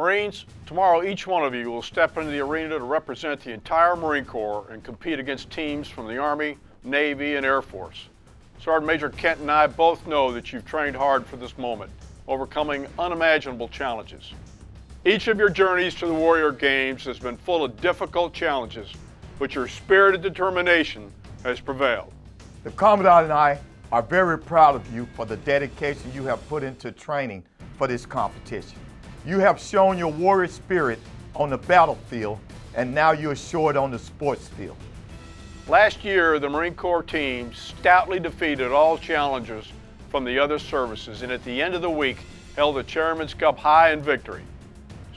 Marines, tomorrow each one of you will step into the arena to represent the entire Marine Corps and compete against teams from the Army, Navy, and Air Force. Sergeant Major Kent and I both know that you've trained hard for this moment, overcoming unimaginable challenges. Each of your journeys to the Warrior Games has been full of difficult challenges, but your spirit of determination has prevailed. The Commandant and I are very proud of you for the dedication you have put into training for this competition. You have shown your warrior spirit on the battlefield, and now you're it on the sports field. Last year, the Marine Corps team stoutly defeated all challengers from the other services, and at the end of the week, held the Chairman's Cup high in victory.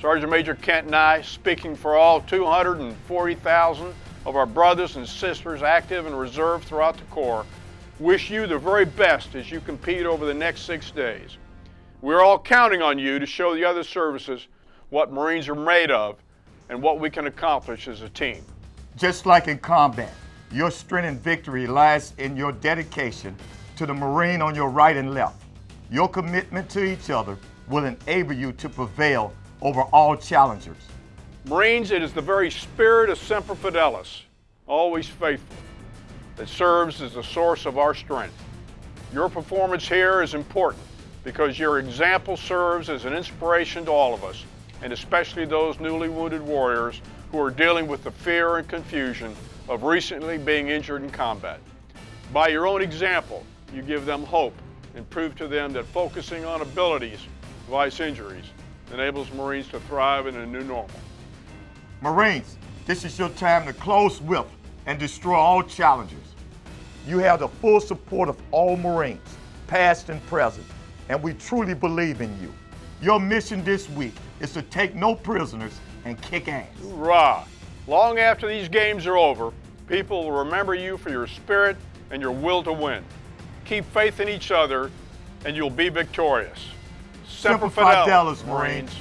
Sergeant Major Kent and I, speaking for all 240,000 of our brothers and sisters active and reserve throughout the Corps, wish you the very best as you compete over the next six days. We're all counting on you to show the other services what Marines are made of and what we can accomplish as a team. Just like in combat, your strength and victory lies in your dedication to the Marine on your right and left. Your commitment to each other will enable you to prevail over all challengers. Marines, it is the very spirit of Semper Fidelis, always faithful, that serves as the source of our strength. Your performance here is important because your example serves as an inspiration to all of us, and especially those newly wounded warriors who are dealing with the fear and confusion of recently being injured in combat. By your own example, you give them hope and prove to them that focusing on abilities, vice injuries, enables Marines to thrive in a new normal. Marines, this is your time to close with and destroy all challengers. You have the full support of all Marines, past and present, and we truly believe in you. Your mission this week is to take no prisoners and kick ass. Hoorah! Long after these games are over, people will remember you for your spirit and your will to win. Keep faith in each other, and you'll be victorious. Semper Fidelis, Marines.